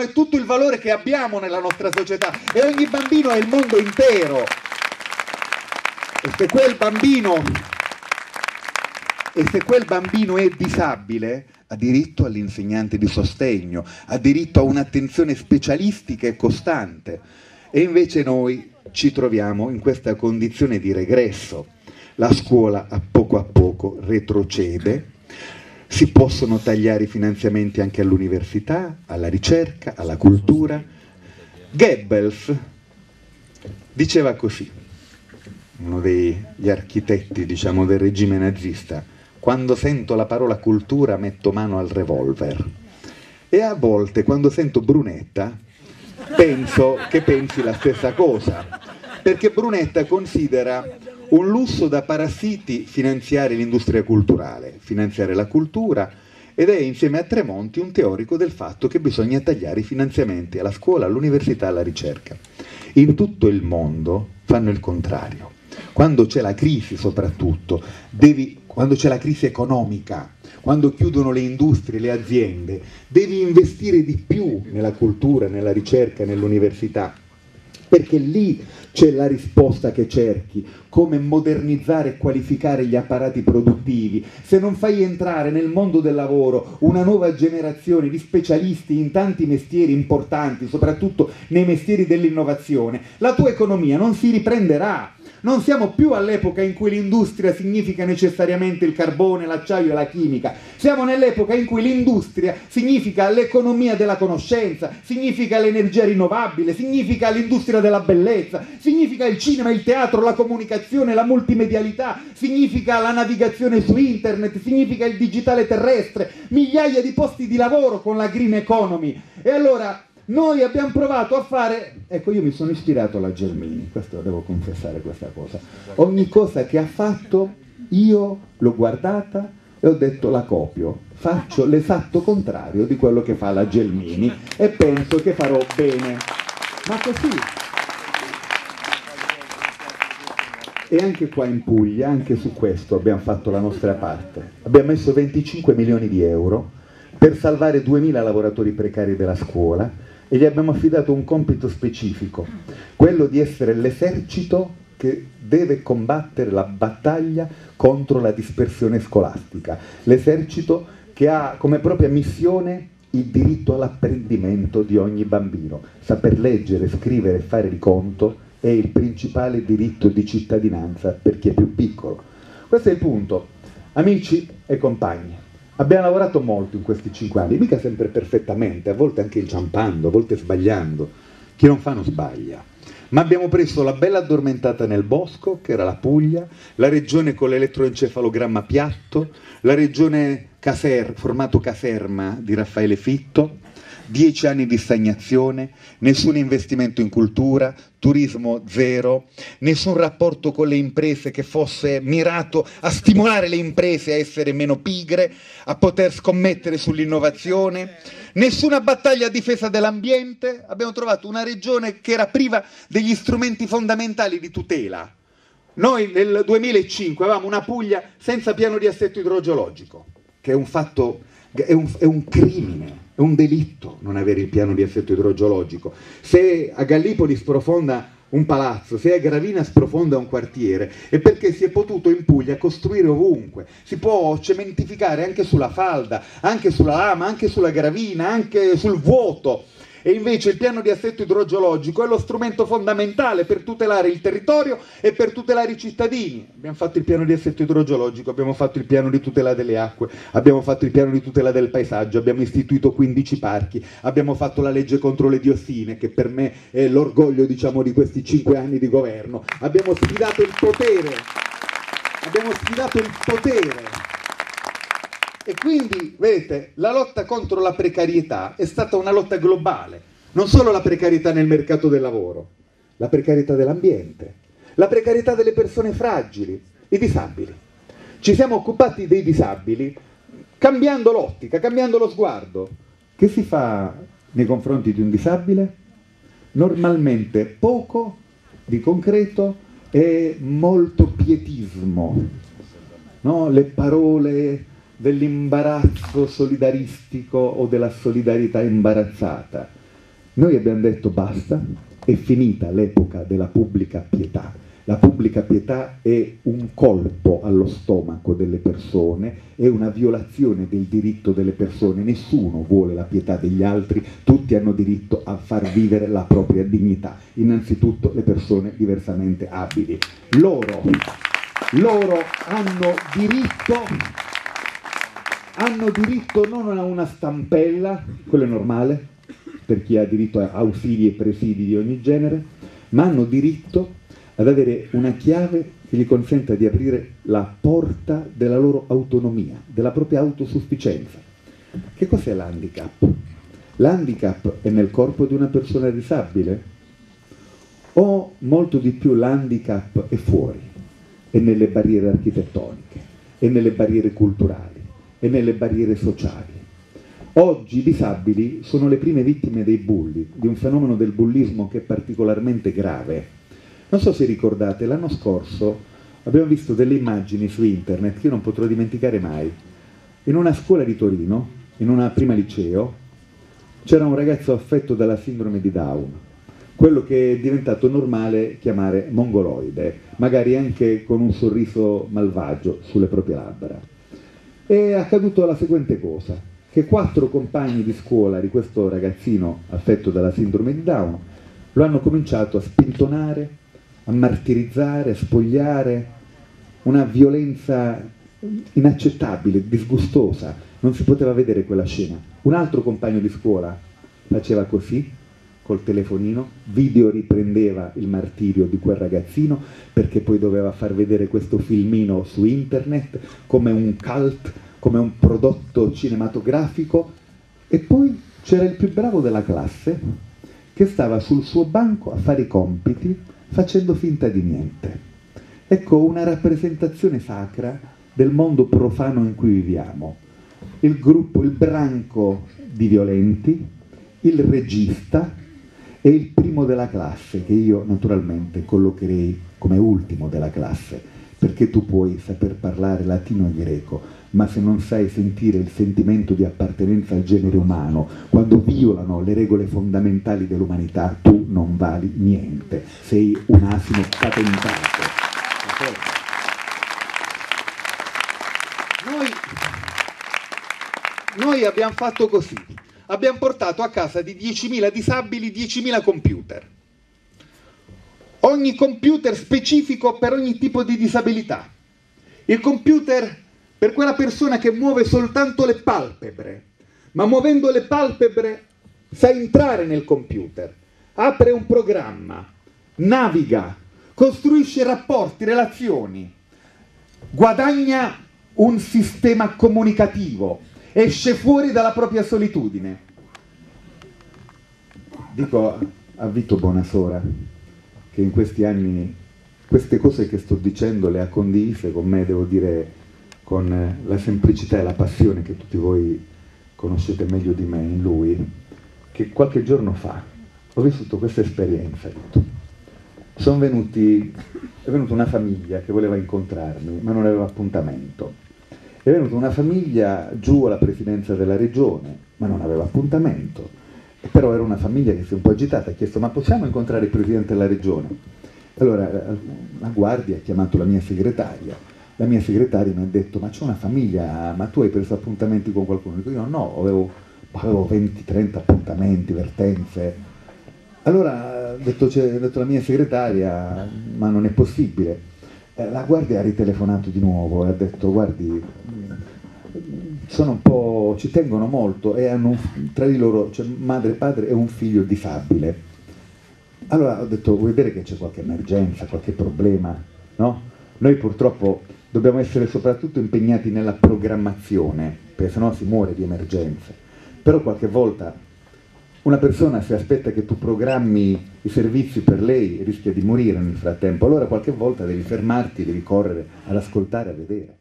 è tutto il valore che abbiamo nella nostra società e ogni bambino è il mondo intero. E se quel bambino, e se quel bambino è disabile, ha diritto all'insegnante di sostegno, ha diritto a un'attenzione specialistica e costante. E invece noi ci troviamo in questa condizione di regresso. La scuola a poco a poco retrocede, si possono tagliare i finanziamenti anche all'università, alla ricerca, alla cultura. Goebbels diceva così, uno degli architetti diciamo, del regime nazista, quando sento la parola cultura metto mano al revolver e a volte quando sento Brunetta penso che pensi la stessa cosa, perché Brunetta considera un lusso da parassiti finanziare l'industria culturale, finanziare la cultura ed è insieme a Tremonti un teorico del fatto che bisogna tagliare i finanziamenti alla scuola, all'università, alla ricerca. In tutto il mondo fanno il contrario. Quando c'è la crisi soprattutto, devi, quando c'è la crisi economica, quando chiudono le industrie, le aziende, devi investire di più nella cultura, nella ricerca, nell'università, perché lì c'è la risposta che cerchi, come modernizzare e qualificare gli apparati produttivi. Se non fai entrare nel mondo del lavoro una nuova generazione di specialisti in tanti mestieri importanti, soprattutto nei mestieri dell'innovazione, la tua economia non si riprenderà. Non siamo più all'epoca in cui l'industria significa necessariamente il carbone, l'acciaio e la chimica. Siamo nell'epoca in cui l'industria significa l'economia della conoscenza, significa l'energia rinnovabile, significa l'industria della bellezza, significa il cinema, il teatro, la comunicazione, la multimedialità, significa la navigazione su internet, significa il digitale terrestre, migliaia di posti di lavoro con la green economy. E allora noi abbiamo provato a fare, ecco io mi sono ispirato alla Gelmini, questo devo confessare questa cosa, ogni cosa che ha fatto io l'ho guardata e ho detto la copio, faccio l'esatto contrario di quello che fa la Gelmini e penso che farò bene, ma così. E anche qua in Puglia, anche su questo abbiamo fatto la nostra parte, abbiamo messo 25 milioni di euro per salvare 2.000 lavoratori precari della scuola, e gli abbiamo affidato un compito specifico, quello di essere l'esercito che deve combattere la battaglia contro la dispersione scolastica, l'esercito che ha come propria missione il diritto all'apprendimento di ogni bambino. Saper leggere, scrivere e fare il conto è il principale diritto di cittadinanza per chi è più piccolo. Questo è il punto. Amici e compagni, Abbiamo lavorato molto in questi cinque anni, mica sempre perfettamente, a volte anche inciampando, a volte sbagliando. Chi non fa non sbaglia. Ma abbiamo preso la bella addormentata nel bosco, che era la Puglia, la regione con l'elettroencefalogramma piatto, la regione caser, formato caserma di Raffaele Fitto, dieci anni di stagnazione, nessun investimento in cultura, turismo zero, nessun rapporto con le imprese che fosse mirato a stimolare le imprese a essere meno pigre, a poter scommettere sull'innovazione, nessuna battaglia a difesa dell'ambiente, abbiamo trovato una regione che era priva degli strumenti fondamentali di tutela. Noi nel 2005 avevamo una Puglia senza piano di assetto idrogeologico, che è un fatto, è un, è un crimine un delitto non avere il piano di assetto idrogeologico. Se a Gallipoli sprofonda un palazzo, se a Gravina sprofonda un quartiere, è perché si è potuto in Puglia costruire ovunque. Si può cementificare anche sulla falda, anche sulla lama, anche sulla gravina, anche sul vuoto e invece il piano di assetto idrogeologico è lo strumento fondamentale per tutelare il territorio e per tutelare i cittadini. Abbiamo fatto il piano di assetto idrogeologico, abbiamo fatto il piano di tutela delle acque, abbiamo fatto il piano di tutela del paesaggio, abbiamo istituito 15 parchi, abbiamo fatto la legge contro le diossine, che per me è l'orgoglio diciamo, di questi 5 anni di governo, abbiamo sfidato il potere, abbiamo sfidato il potere e quindi, vedete, la lotta contro la precarietà è stata una lotta globale, non solo la precarietà nel mercato del lavoro, la precarietà dell'ambiente, la precarietà delle persone fragili, i disabili. Ci siamo occupati dei disabili cambiando l'ottica, cambiando lo sguardo. Che si fa nei confronti di un disabile? Normalmente poco di concreto e molto pietismo. No? Le parole dell'imbarazzo solidaristico o della solidarietà imbarazzata. Noi abbiamo detto basta, è finita l'epoca della pubblica pietà. La pubblica pietà è un colpo allo stomaco delle persone, è una violazione del diritto delle persone, nessuno vuole la pietà degli altri, tutti hanno diritto a far vivere la propria dignità, innanzitutto le persone diversamente abili. Loro, loro hanno diritto hanno diritto non a una stampella, quello è normale, per chi ha diritto a ausili e presidi di ogni genere, ma hanno diritto ad avere una chiave che gli consenta di aprire la porta della loro autonomia, della propria autosufficienza. Che cos'è l'handicap? L'handicap è nel corpo di una persona disabile? O molto di più l'handicap è fuori, è nelle barriere architettoniche, è nelle barriere culturali, è nelle barriere sociali? Oggi i disabili sono le prime vittime dei bulli, di un fenomeno del bullismo che è particolarmente grave non so se ricordate, l'anno scorso abbiamo visto delle immagini su internet che io non potrò dimenticare mai. In una scuola di Torino, in una prima liceo, c'era un ragazzo affetto dalla sindrome di Down, quello che è diventato normale chiamare mongoloide, magari anche con un sorriso malvagio sulle proprie labbra. È accaduto la seguente cosa, che quattro compagni di scuola di questo ragazzino affetto dalla sindrome di Down lo hanno cominciato a spintonare, a martirizzare, a spogliare, una violenza inaccettabile, disgustosa, non si poteva vedere quella scena. Un altro compagno di scuola faceva così, col telefonino, video riprendeva il martirio di quel ragazzino perché poi doveva far vedere questo filmino su internet come un cult, come un prodotto cinematografico e poi c'era il più bravo della classe che stava sul suo banco a fare i compiti facendo finta di niente. Ecco una rappresentazione sacra del mondo profano in cui viviamo. Il gruppo, il branco di violenti, il regista e il primo della classe, che io naturalmente collocherei come ultimo della classe, perché tu puoi saper parlare latino e greco, ma se non sai sentire il sentimento di appartenenza al genere umano, quando violano le regole fondamentali dell'umanità, tu non vali niente, sei un asino patentato. Noi, noi abbiamo fatto così, abbiamo portato a casa di 10.000 disabili 10.000 computer. Ogni computer specifico per ogni tipo di disabilità. Il computer per quella persona che muove soltanto le palpebre, ma muovendo le palpebre sa entrare nel computer, apre un programma, naviga, costruisce rapporti, relazioni, guadagna un sistema comunicativo, esce fuori dalla propria solitudine. Dico a Vito Bonasora che in questi anni queste cose che sto dicendo le ha condivise con me, devo dire, con la semplicità e la passione che tutti voi conoscete meglio di me in lui, che qualche giorno fa ho vissuto questa esperienza. Sono venuti, è venuta una famiglia che voleva incontrarmi, ma non aveva appuntamento. È venuta una famiglia giù alla presidenza della regione, ma non aveva appuntamento. Però era una famiglia che si è un po' agitata, ha chiesto ma possiamo incontrare il presidente della regione? Allora la guardia ha chiamato la mia segretaria la mia segretaria mi ha detto ma c'è una famiglia, ma tu hai preso appuntamenti con qualcuno? Dico io no, avevo, avevo 20-30 appuntamenti, vertenze. Allora ha detto, detto la mia segretaria, ma non è possibile. Eh, la guardia ha ritelefonato di nuovo e ha detto guardi, sono un po', ci tengono molto e hanno tra di loro cioè madre e padre e un figlio disabile. Allora ho detto vuoi vedere che c'è qualche emergenza, qualche problema? No? Noi purtroppo dobbiamo essere soprattutto impegnati nella programmazione, perché sennò si muore di emergenze. Però qualche volta una persona se aspetta che tu programmi i servizi per lei rischia di morire nel frattempo, allora qualche volta devi fermarti, devi correre ad ascoltare, a vedere.